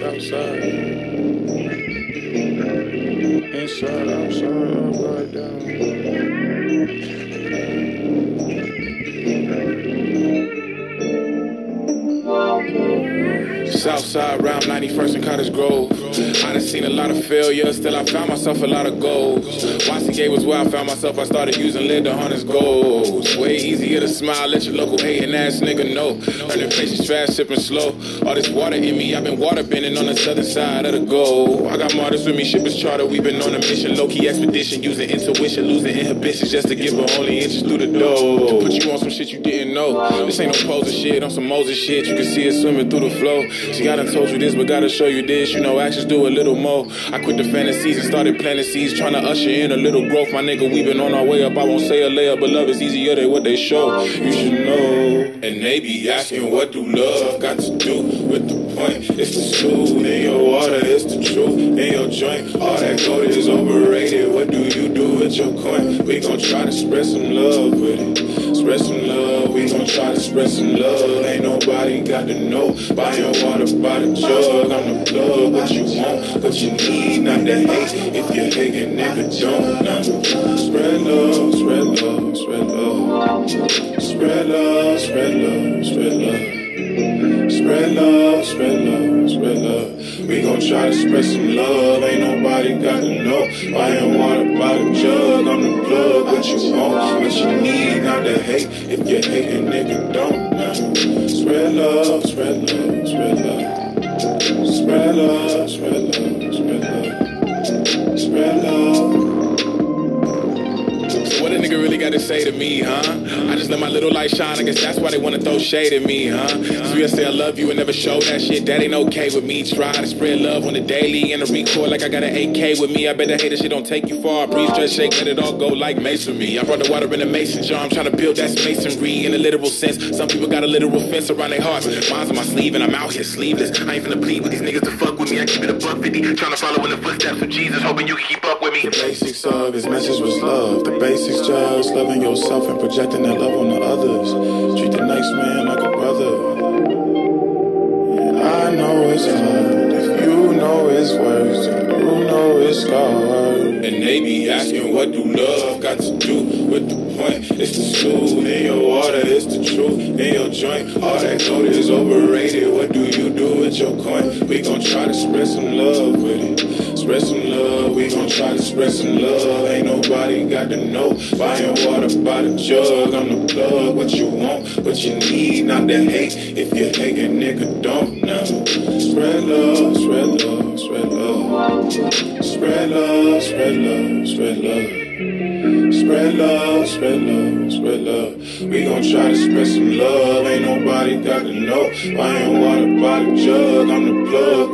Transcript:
Southside. Inside, outside, upside down. Southside, round 91st and Cottage Grove. I done seen a lot of failure, still I found myself a lot of goals. YCA was where I found myself, I started using lead to harness goals. Way easier to smile, let your local hating ass nigga know. Learning patience fast, sipping slow. All this water in me, I've been water bending on the southern side of the goal. I got martyrs with me, ship is charter, we been on a mission. Low key expedition, using intuition, losing inhibitions just to give her only inches through the door. To Put you on some shit you didn't know. This ain't no poser shit, on some Moses shit, you can see it swimming through the flow. She gotta told you this, but gotta show you this. You know, actions do a little more. I quit the fantasies and started planting seeds, trying to usher in a little growth. My nigga, we been on our way up. I won't say a layup, but love is easier than what they show. You should know. And they be asking, what do love got to do with the point? It's the truth in your water, it's the truth in your joint. All that gold is overrated. Your coin? We gon' try to spread some love with it. Spread some love, we gon' try to spread some love. Ain't nobody got to know. Buying water by the jug, I'm the plug. What you want, what you need, not that hate. If you hate a nigga, don't. Spread love, spread love, spread love. Spread love, spread love, spread love. Spread love, spread love, spread love. We gon' try to spread some love. Ain't nobody got to know. Buying water by the jug, I'm the plug. What you want, what you need, not the hate. If you hate a nigga, don't nah. Spread love, spread love, spread love. Spread love, spread love, spread love. Spread love. What a nigga really got to say to me, huh? I just let my little light shine. I guess that's why they wanna throw shade at me, huh? Cause we say I love you and never show that shit. That ain't okay with me. Try to spread love on the daily and the record like I got an AK with me. I bet the hater shit don't take you far. Breathe, just shake, let it all go like masonry. I brought the water in a mason jar. I'm trying to build that masonry in a literal sense. Some people got a literal fence around their hearts. Mine's on my sleeve and I'm out here sleeveless. I ain't finna plead with these niggas to fuck with me. I keep it a buck 50. Trying to follow in the footsteps of Jesus, hoping you can keep up with me. The basics of his message was love. The basics just loving yourself and projecting that love on the others. Treat the next man like a brother. I know it's hard. If you know it's worse, you know it's hard. And they be asking, what do love got to do with the point? It's the truth in your water, it's the truth in your joint. All that gold is overrated. What do you do with your coin? We gon' try to spread some love with it. Spread some love, we gon' try to spread some love. Ain't nobody got to know. Buying water by the jug, I'm the plug. What you want, what you need, not the hate. If you hate a nigga, don't. Spread love, spread love, spread love. Spread love, spread love, spread love. Spread love, spread love, spread love. We gon' try to spread some love. Ain't nobody got to know. I ain't water by the jug, I'm the plug.